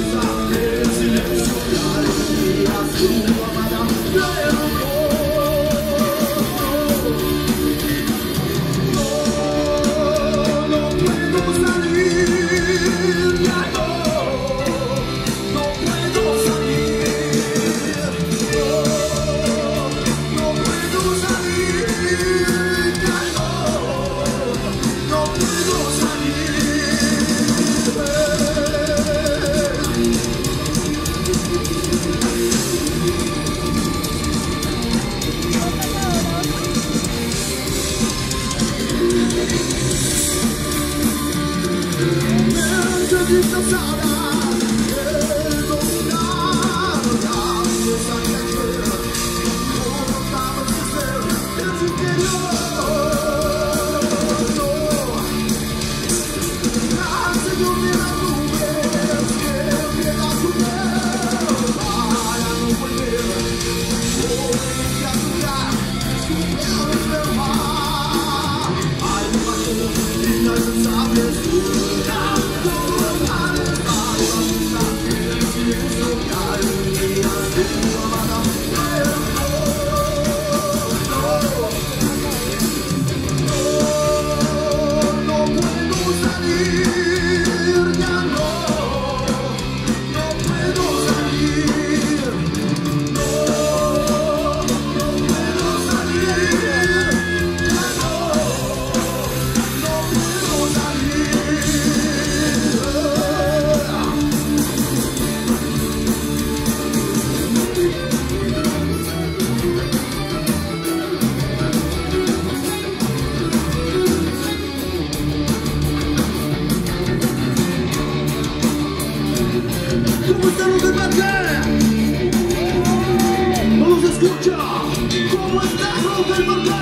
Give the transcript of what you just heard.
Jesus, Jesus, Jesus, Jesus, Jesus, Jesus, Sarah. Never